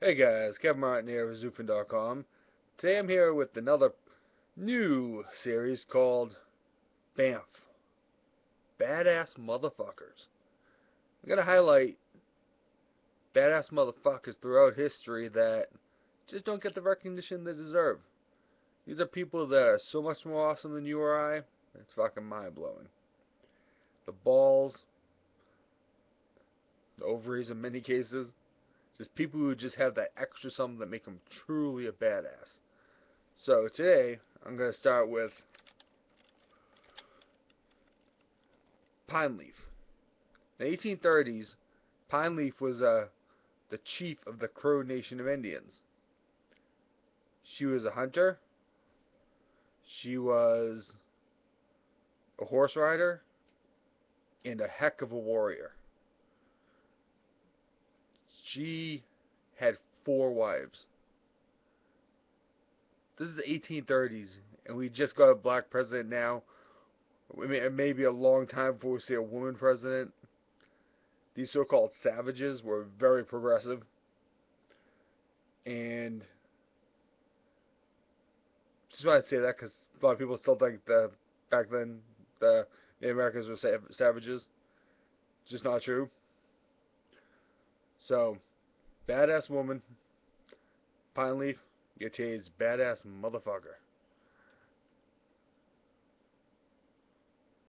Hey guys, Kevin Martin here with XUFN.com. Today I'm here with another new series called BAMF. Badass Motherfuckers. I'm going to highlight badass motherfuckers throughout history that just don't get the recognition they deserve. These are people that are so much more awesome than you or I, it's fucking mind blowing. The balls, the ovaries in many cases, just people who just have that extra something that make them truly a badass. So today, I'm going to start with Pine Leaf. In the 1830s, Pine Leaf was uh, the chief of the Crow Nation of Indians. She was a hunter. She was a horse rider and a heck of a warrior she had four wives. This is the 1830s, and we just got a black president now. It may be a long time before we see a woman president. These so-called savages were very progressive, and just want to say that because a lot of people still think that back then the Native Americans were savages. It's just not true. So, badass woman, Pine Leaf, today's badass motherfucker.